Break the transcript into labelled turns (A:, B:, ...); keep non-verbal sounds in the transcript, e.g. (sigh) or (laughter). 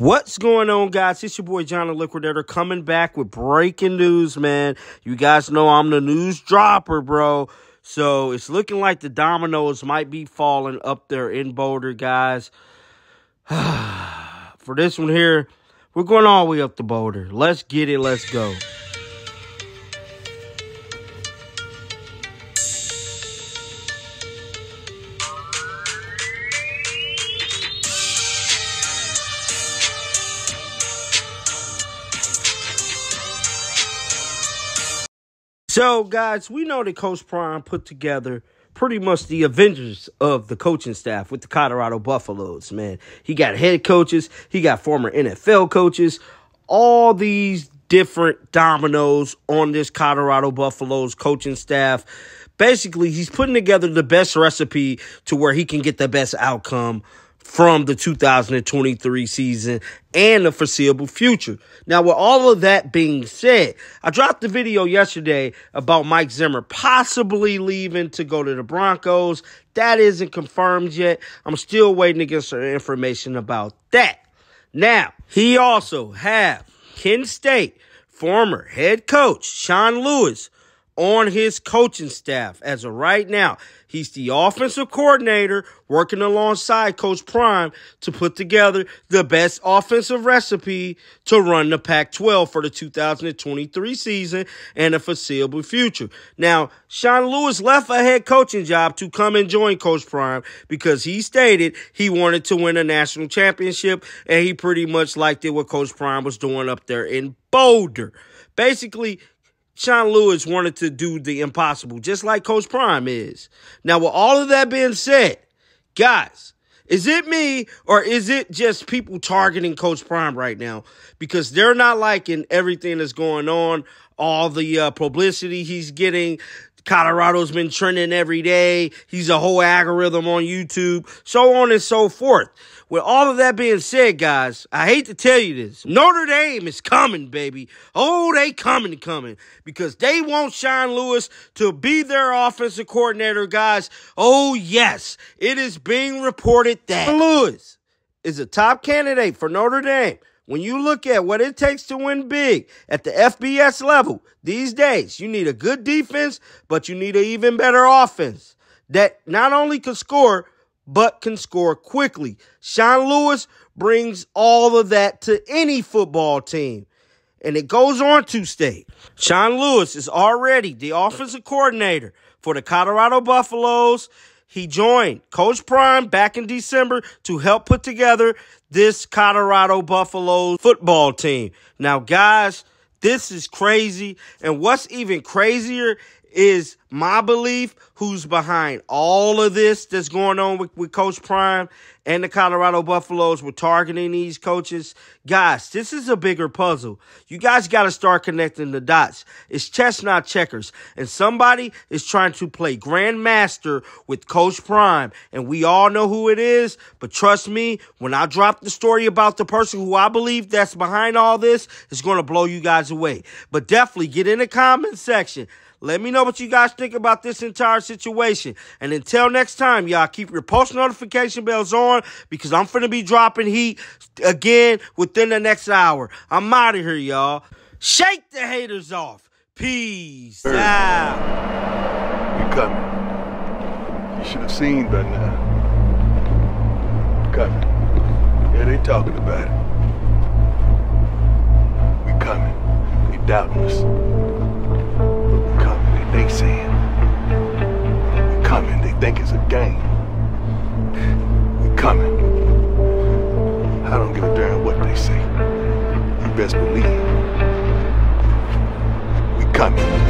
A: What's going on, guys? It's your boy Jon the Liquidator coming back with breaking news, man. You guys know I'm the news dropper, bro. So it's looking like the dominoes might be falling up there in Boulder, guys. (sighs) For this one here, we're going all the way up to Boulder. Let's get it. Let's go. So, guys, we know that Coach Prime put together pretty much the Avengers of the coaching staff with the Colorado Buffaloes, man. He got head coaches, he got former NFL coaches, all these different dominoes on this Colorado Buffaloes coaching staff. Basically, he's putting together the best recipe to where he can get the best outcome from the 2023 season and the foreseeable future. Now, with all of that being said, I dropped a video yesterday about Mike Zimmer possibly leaving to go to the Broncos. That isn't confirmed yet. I'm still waiting to get some information about that. Now, he also have Kent State former head coach Sean Lewis on his coaching staff as of right now. He's the offensive coordinator working alongside Coach Prime to put together the best offensive recipe to run the Pac 12 for the 2023 season and the foreseeable future. Now, Sean Lewis left a head coaching job to come and join Coach Prime because he stated he wanted to win a national championship and he pretty much liked it what Coach Prime was doing up there in Boulder. Basically, Sean Lewis wanted to do the impossible, just like Coach Prime is. Now, with all of that being said, guys, is it me or is it just people targeting Coach Prime right now? Because they're not liking everything that's going on, all the uh, publicity he's getting, Colorado's been trending every day. He's a whole algorithm on YouTube, so on and so forth. With all of that being said, guys, I hate to tell you this. Notre Dame is coming, baby. Oh, they coming, coming. Because they want Sean Lewis to be their offensive coordinator, guys. Oh, yes. It is being reported that Lewis is a top candidate for Notre Dame. When you look at what it takes to win big at the FBS level these days, you need a good defense, but you need an even better offense that not only can score, but can score quickly. Sean Lewis brings all of that to any football team. And it goes on to state Sean Lewis is already the offensive coordinator for the Colorado Buffaloes he joined Coach Prime back in December to help put together this Colorado Buffalo football team. Now, guys, this is crazy. And what's even crazier is my belief who's behind all of this that's going on with, with Coach Prime and the Colorado Buffaloes with targeting these coaches. Guys, this is a bigger puzzle. You guys got to start connecting the dots. It's chess, not checkers. And somebody is trying to play grandmaster with Coach Prime. And we all know who it is. But trust me, when I drop the story about the person who I believe that's behind all this, it's going to blow you guys away. But definitely get in the comment section. Let me know what you guys think about this entire situation. And until next time, y'all keep your post notification bells on because I'm finna be dropping heat again within the next hour. I'm out of here, y'all. Shake the haters off. Peace out.
B: You coming. You should have seen by now. Coming. Yeah, they talking about it. We coming. They doubting us we're coming. They think it's a game. We're coming. I don't give a damn what they say. You best believe. We're coming.